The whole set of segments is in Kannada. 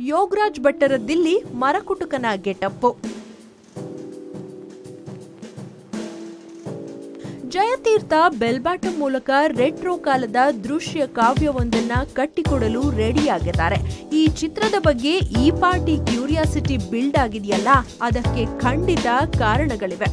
ಯೋಗರಾಜ್ ಭಟ್ಟರದ್ದಿಲ್ಲಿ ಮರಕುಟುಕನ ಗೆಟಪ್ಪು. ಜಯತೀರ್ಥ ಬೆಲ್ಬಾಟ ಮೂಲಕ ರೆಟ್ರೋ ಕಾಲದ ದೃಶ್ಯ ಕಾವ್ಯವೊಂದನ್ನ ಕಟ್ಟಿಕೊಡಲು ರೆಡಿಯಾಗಿದ್ದಾರೆ. ಈ ಚಿತ್ರದ ಬಗ್ಗೆ ಈ ಪಾರ್ಟಿ ಕ್ಯೂರಿಯಾಸಿಟಿ ಬಿಲ್ಡ್ ಆಗಿದೆಯಲ್ಲ, ಅದಕ್ಕೆ ಖಂಡಿತ ಕಾರಣಗಳಿವೆ.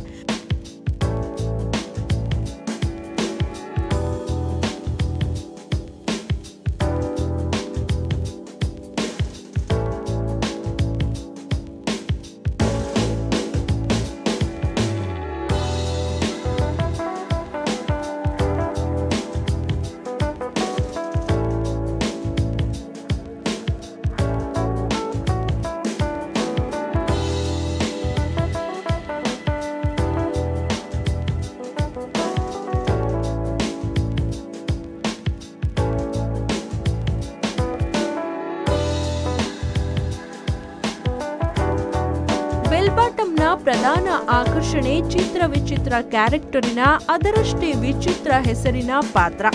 ಬೆಲ್ಬಾಟಂನ ಪ್ರಧಾನ ಆಕರ್ಷಣೆ ಚಿತ್ರ ವಿಚಿತ್ರ ಕ್ಯಾರೆಕ್ಟರಿನ ಅದರಷ್ಟೇ ವಿಚಿತ್ರ ಹೆಸರಿನ ಪಾತ್ರ.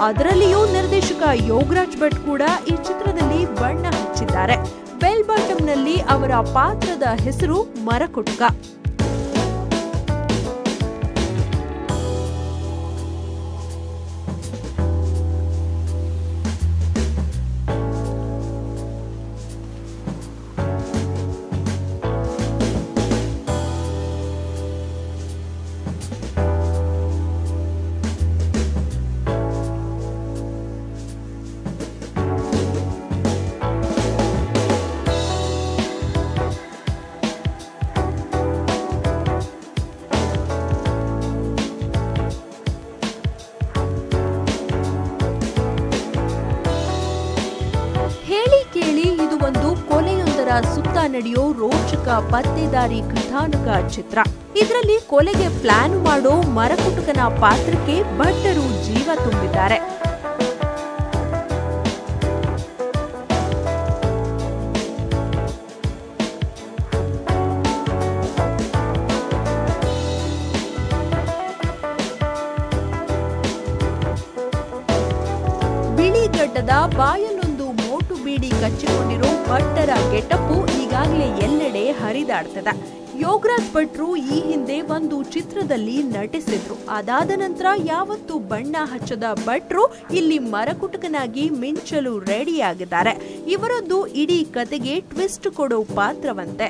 ಅದರಲ್ಲಿಯೂ ನಿರ್ದೇಶಕ ಯೋಗರಾಜ್ ಭಟ್ ಕೂಡ ಈ ಚಿತ್ರದಲ್ಲಿ ಬಣ್ಣ ಹಚ್ಚಿದ್ದಾರೆ. ಬೆಲ್ಬಾಟಮ್ನಲ್ಲಿ ಅವರ ಪಾತ್ರದ ಹೆಸರು ಮರಕುಟ್ಕ. ಒಂದು ಕೊಲೆಯೊಂದರ ಸುತ್ತ ನಡೆಯೋ ರೋಚಕ ಪತ್ತೆದಾರಿ ಕಥಾನಕ ಚಿತ್ರ. ಇದರಲ್ಲಿ ಕೊಲೆಗೆ ಪ್ಲಾನ್ ಮಾಡೋ ಮರಕುಟುಕನ ಪಾತ್ರಕ್ಕೆ ಭಟ್ಟರು ಜೀವ ತುಂಬಿದ್ದಾರೆ. ಬಿಳಿ ಗಡ್ಡದ ಬೀಡಿ ಕಚ್ಚಿಕೊಂಡಿರೋ ಭಟ್ಟರ ಗೆಟಪ್ಪು ಈಗಾಗಲೇ ಎಲ್ಲೆಡೆ ಹರಿದಾಡ್ತದ. ಯೋಗರಾಜ್ ಭಟ್ರು ಈ ಹಿಂದೆ ಒಂದು ಚಿತ್ರದಲ್ಲಿ ನಟಿಸಿದ್ರು. ಅದಾದ ನಂತರ ಯಾವತ್ತು ಬಣ್ಣ ಹಚ್ಚದ ಭಟ್ರು ಇಲ್ಲಿ ಮರಕುಟಕನಾಗಿ ಮಿಂಚಲು ರೆಡಿಯಾಗಿದ್ದಾರೆ. ಇವರದ್ದು ಇಡೀ ಕತೆಗೆ ಟ್ವಿಸ್ಟ್ ಕೊಡೋ ಪಾತ್ರವಂತೆ.